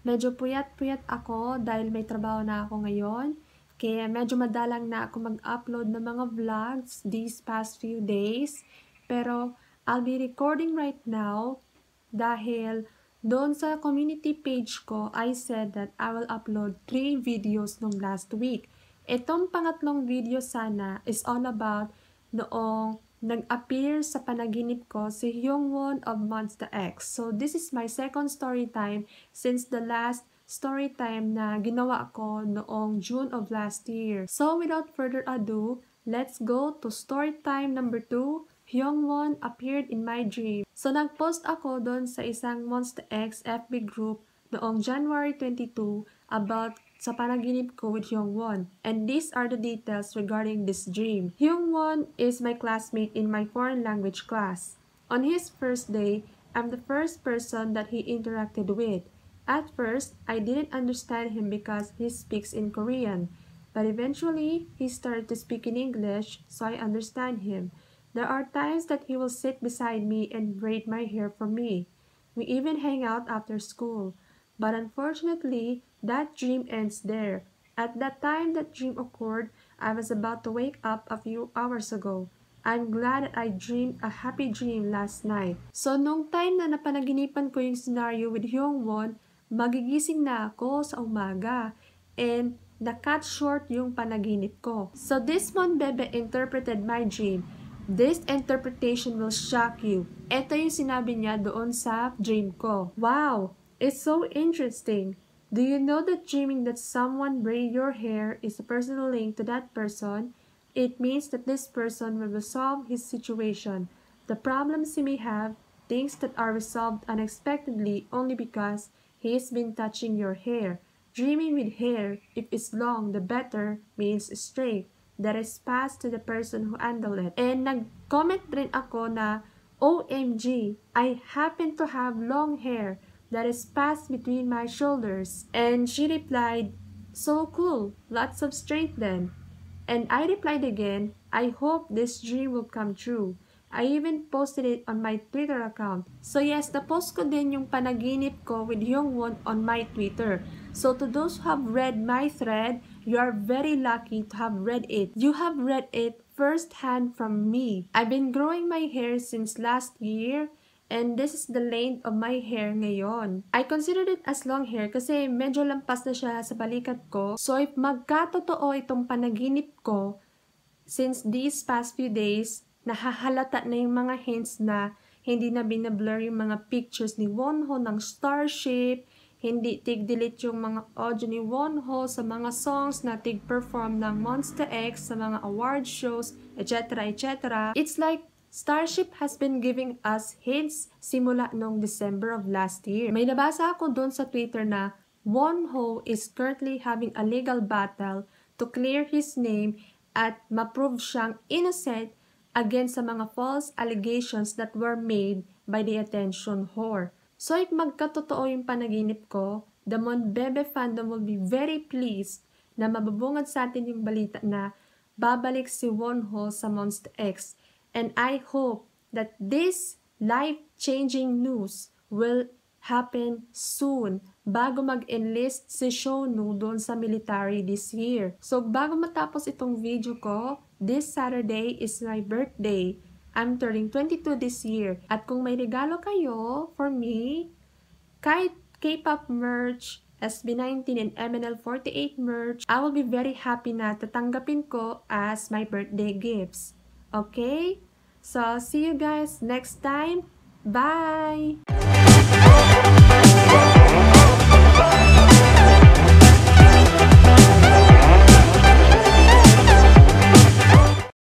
Medyo puyat-puyat ako dahil may trabaho na ako ngayon. Kaya medyo madalang na ako mag-upload ng mga vlogs these past few days. Pero I'll be recording right now dahil doon sa community page ko, I said that I will upload 3 videos nung last week. Itong pangatlong video sana is all about noong nag-appear sa panaginip ko si Hyungwon of Monster X. So this is my second story time since the last story time na ginawa ko noong June of last year. So without further ado, let's go to story time number 2. Hyungwon appeared in my dream. So nag-post ako doon sa isang Monster X FB group noong January 22 about sa panaginip ko with Hyungwon. And these are the details regarding this dream. Hyungwon is my classmate in my foreign language class. On his first day, I'm the first person that he interacted with. At first, I didn't understand him because he speaks in Korean. But eventually, he started to speak in English, so I understand him. There are times that he will sit beside me and braid my hair for me. We even hang out after school. But unfortunately, that dream ends there. At that time that dream occurred, I was about to wake up a few hours ago. I'm glad that I dreamed a happy dream last night. So, nung time na napanaginipan ko yung scenario with Hyungwon, magigising na ako sa umaga. And na-cut short yung panaginip ko. So, this one bebe interpreted my dream. This interpretation will shock you. Ito yung sinabi niya doon sa dream ko. Wow! It's so interesting. Do you know that dreaming that someone braid your hair is a personal link to that person? It means that this person will resolve his situation. The problems he may have, things that are resolved unexpectedly only because he has been touching your hair. Dreaming with hair, if it's long, the better, means straight. That is passed to the person who handled it. And nag-comment rin ako na, OMG, I happen to have long hair that is passed between my shoulders. And she replied, So cool, lots of strength then. And I replied again, I hope this dream will come true. I even posted it on my Twitter account. So yes, na-post ko din yung panaginip ko with Hyungwon on my Twitter. So to those who have read my thread, you are very lucky to have read it. You have read it firsthand from me. I've been growing my hair since last year And this is the length of my hair ngayon. I considered it as long hair kasi medyo lampas na siya sa balikat ko. So if magkatotoo itong panaginip ko, since these past few days, nahahalata na yung mga hints na hindi na binablur yung mga pictures ni Wonho ng Starship, hindi tig-delete yung mga audio ni Wonho sa mga songs na tig-perform ng Monster X sa mga award shows, etc. etc. It's like Starship has been giving us hints simula noong December of last year. May nabasa ako doon sa Twitter na Wonho is currently having a legal battle to clear his name at ma-prove siyang innocent against sa mga false allegations that were made by the attention whore. So if magkatotoo yung panaginip ko, the Monbebe fandom will be very pleased na mababungad sa atin yung balita na babalik si Wonho sa Monster X And I hope that this life-changing news will happen soon bago mag-enlist si Shonu doon sa military this year. So, bago matapos itong video ko, this Saturday is my birthday. I'm turning 22 this year. At kung may regalo kayo for me, kahit K-pop merch, SB19 and MNL48 merch, I will be very happy na tatanggapin ko as my birthday gifts. Okay? So, I'll see you guys next time. Bye!